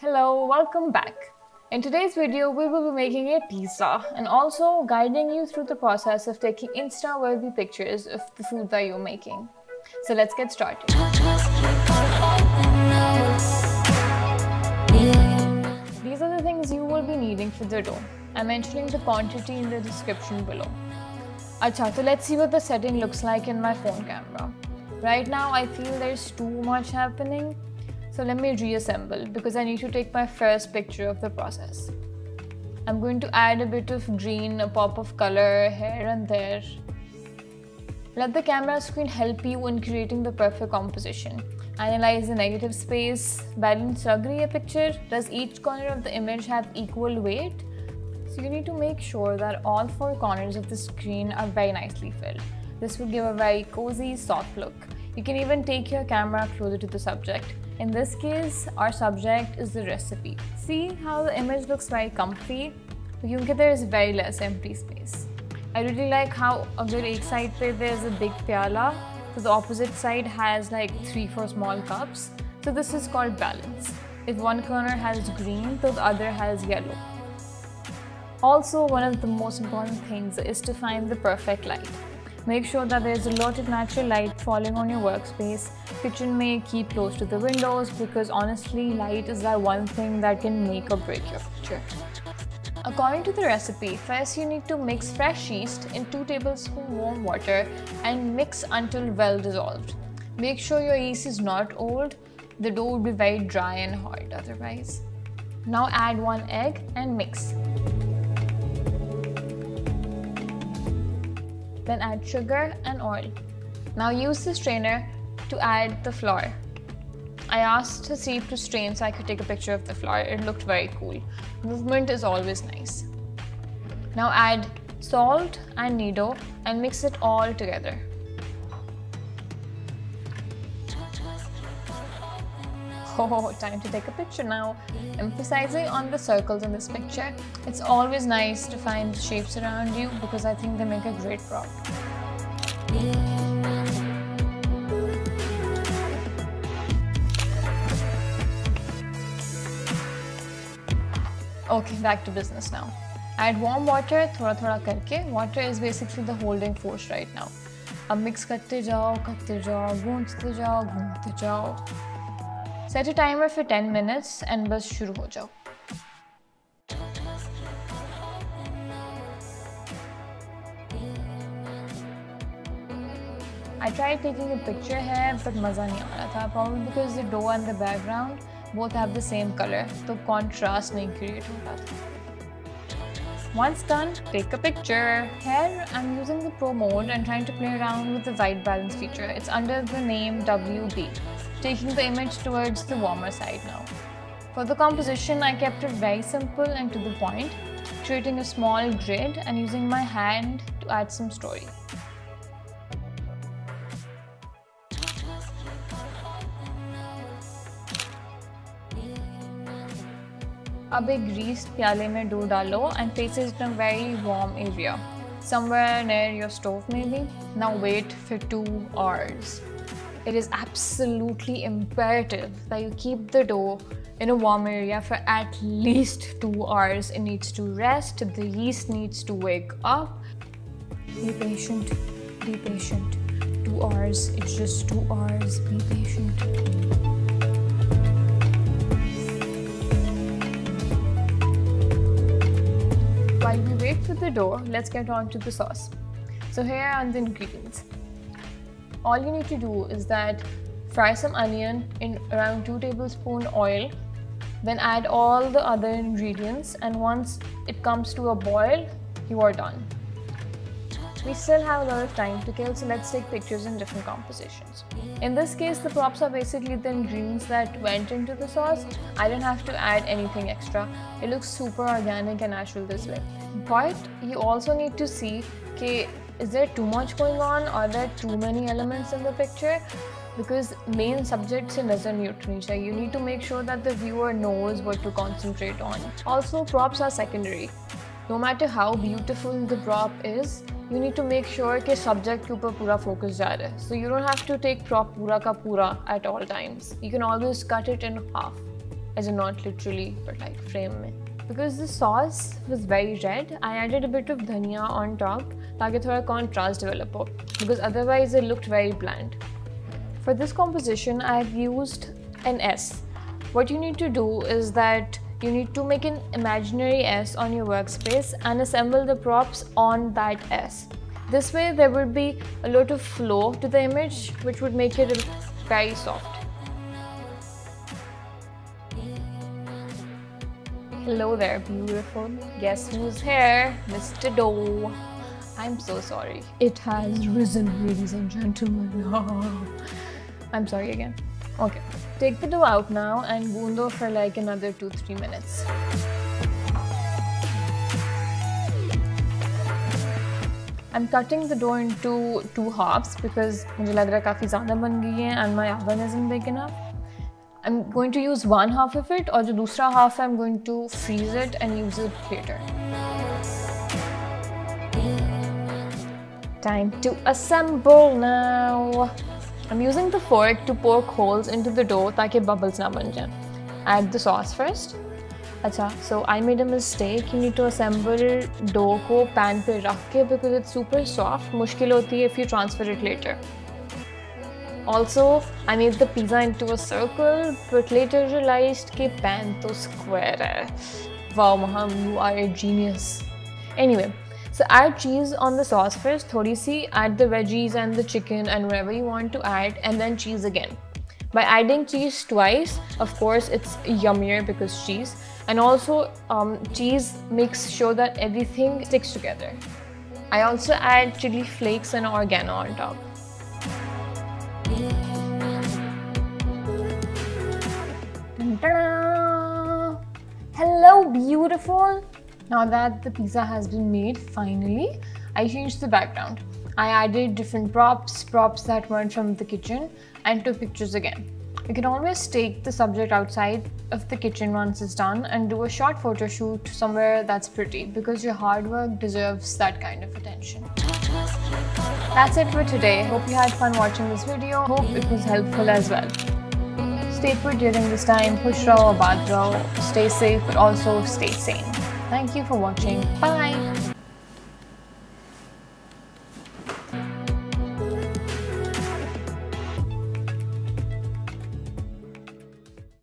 Hello, welcome back. In today's video, we will be making a pizza and also guiding you through the process of taking Insta-worthy pictures of the food that you're making. So let's get started. These are the things you will be needing for the dough. I'm mentioning the quantity in the description below. Acha, so let's see what the setting looks like in my phone camera. Right now, I feel there's too much happening so let me reassemble because I need to take my first picture of the process. I'm going to add a bit of green, a pop of color here and there. Let the camera screen help you in creating the perfect composition. Analyze the negative space, balance agree a picture. Does each corner of the image have equal weight? So you need to make sure that all four corners of the screen are very nicely filled. This will give a very cozy, soft look. You can even take your camera closer to the subject. In this case, our subject is the recipe. See how the image looks very comfy? You can there is very less empty space. I really like how on the ek side pe there is a big piala, so the opposite side has like three, four small cups. So this is called balance. If one corner has green, so the other has yellow. Also, one of the most important things is to find the perfect light. Make sure that there's a lot of natural light falling on your workspace. Kitchen may keep close to the windows because honestly, light is that one thing that can make or break your picture. According to the recipe, first you need to mix fresh yeast in 2 tablespoons warm water and mix until well dissolved. Make sure your yeast is not old, the dough would be very dry and hard otherwise. Now add 1 egg and mix. Then add sugar and oil. Now use the strainer to add the flour. I asked Haseeb to strain so I could take a picture of the flour. It looked very cool. Movement is always nice. Now add salt and knead and mix it all together. Oh, time to take a picture now. Emphasizing on the circles in this picture, it's always nice to find shapes around you because I think they make a great prop. Okay, back to business now. Add warm water thoda thoda karke. Water is basically the holding force right now. अब mix करते जाओ करते जाओ गूंजते जाओ घूमते जाओ Set a timer for 10 minutes and bus shuru ho jao. I tried taking a picture here but maza nahi aa raha tha probably because the dough and the background both have the same color so contrast nahi create ho raha tha. Once done, take a picture. Here, I'm using the Pro mode and trying to play around with the white balance feature. It's under the name WB, taking the image towards the warmer side now. For the composition, I kept it very simple and to the point, creating a small grid and using my hand to add some story. अब एक greased प्याले में dough डालो and place it in a very warm area, somewhere near your stove maybe. Now wait for 2 hours. It is absolutely imperative that you keep the dough in a warm area for at least 2 hours. It needs to rest, the yeast needs to wake up. Be patient, be patient. 2 hours, it's just 2 hours, be patient. While we wait for the dough, let's get on to the sauce. So here are the ingredients. All you need to do is that fry some onion in around 2 tablespoon oil, then add all the other ingredients and once it comes to a boil, you are done. We still have a lot of time to kill, so let's take pictures in different compositions. In this case, the props are basically the ingredients that went into the sauce. I didn't have to add anything extra. It looks super organic and natural this way. But you also need to see, is there too much going on? Are there too many elements in the picture? Because main subject se nazar nahi You need to make sure that the viewer knows what to concentrate on. Also, props are secondary. No matter how beautiful the prop is, you need to make sure that subject ke upar pura focus raha hai. So you don't have to take prop pura ka pura at all times. You can always cut it in half. as in not literally but like frame में because the sauce was very red I added a bit of dhania on top ताकि थोड़ा contrast develop हो because otherwise it looked very bland for this composition I've used an S what you need to do is that you need to make an imaginary S on your workspace and assemble the props on that S. This way there would be a lot of flow to the image which would make it very soft. Hello there, beautiful. Guess who's here? Mr. Dough. I'm so sorry. It has risen, ladies and gentlemen. I'm sorry again. Okay, take the dough out now and gundo for like another 2-3 minutes. I'm cutting the dough into two halves because मुझे लग रहा है काफ़ी ज़्यादा बन गई है and my oven isn't big enough. I'm going to use one half of it और जो दूसरा half I'm going to freeze it and use it later. Time to assemble now. I'm using the fork to poke holes into the dough ताकि bubbles ना बन जाएं. Add the sauce first. अच्छा, so I made a mistake. You need to assemble dough को pan पे रख के because it's super soft. मुश्किल होती है if you transfer it later. Also, I made the pizza into a circle, but later realized कि pan तो square है. Wow, Maham, you are a genius. Anyway, so add cheese on the sauce first, thodi si, add the veggies and the chicken and whatever you want to add and then cheese again. By adding cheese twice, of course it's yummier because cheese and also um, cheese makes sure that everything sticks together. I also add chili flakes and oregano on top. Hello beautiful! Now that the pizza has been made, finally, I changed the background. I added different props, props that weren't from the kitchen, and took pictures again. You can always take the subject outside of the kitchen once it's done and do a short photo shoot somewhere that's pretty because your hard work deserves that kind of attention. That's it for today. Hope you had fun watching this video. Hope it was helpful as well. Stay put during this time, push raw bad stay safe but also stay sane. Thank you for watching. Bye.